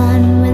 sun